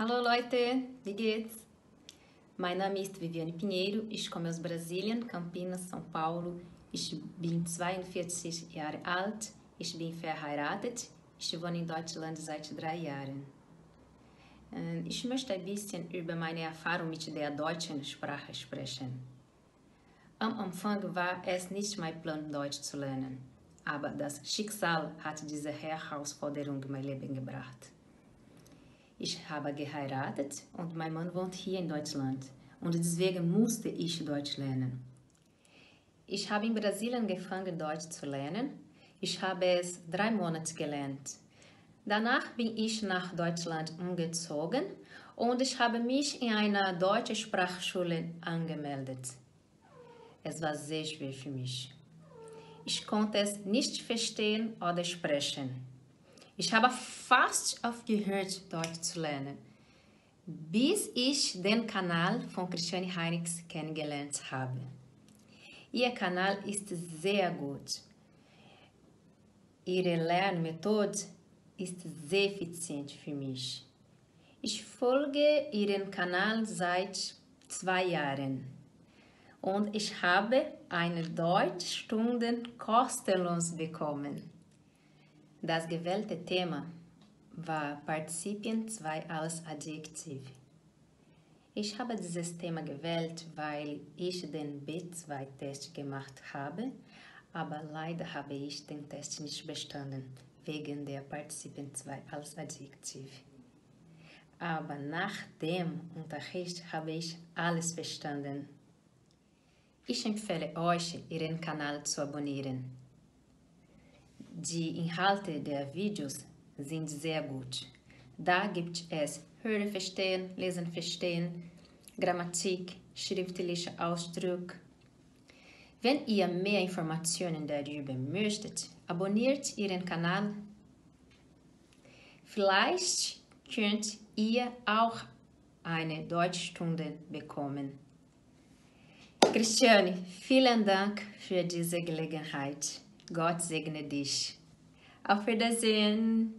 Hallo Leute, wie geht's? Mein Name ist Viviane Pinheiro, ich komme aus Brasilien, Campinas, São Paulo. Ich bin 42 Jahre alt, ich bin verheiratet, ich wohne in Deutschland seit drei Jahren. Ich möchte ein bisschen über meine Erfahrung mit der deutschen Sprache sprechen. Am Anfang war es nicht mein Plan, Deutsch zu lernen, aber das Schicksal hat diese Herausforderung in mein Leben gebracht. Ich habe geheiratet und mein Mann wohnt hier in Deutschland und deswegen musste ich Deutsch lernen. Ich habe in Brasilien angefangen, Deutsch zu lernen. Ich habe es drei Monate gelernt. Danach bin ich nach Deutschland umgezogen und ich habe mich in einer deutschen Sprachschule angemeldet. Es war sehr schwer für mich. Ich konnte es nicht verstehen oder sprechen. Ich habe fast aufgehört, Deutsch zu lernen, bis ich den Kanal von Christiane Heinrichs kennengelernt habe. Ihr Kanal ist sehr gut. Ihre Lernmethode ist sehr effizient für mich. Ich folge Ihren Kanal seit zwei Jahren und ich habe eine Deutschstunde kostenlos bekommen. Das gewählte Thema war Partizipien 2 als Adjektiv. Ich habe dieses Thema gewählt, weil ich den B2-Test gemacht habe, aber leider habe ich den Test nicht bestanden wegen der Partizipien 2 als Adjektiv. Aber nach dem Unterricht habe ich alles verstanden. Ich empfehle euch, Ihren Kanal zu abonnieren. Die Inhalte der Videos sind sehr gut. Da gibt es Hören verstehen, Lesen verstehen, Grammatik, schriftliche Ausdruck, wenn ihr mehr Informationen darüber möchtet, abonniert Ihren Kanal. Vielleicht könnt ihr auch eine Deutschstunde bekommen. Christiane, vielen Dank für diese Gelegenheit. Gott segne dich. Auf Wiedersehen.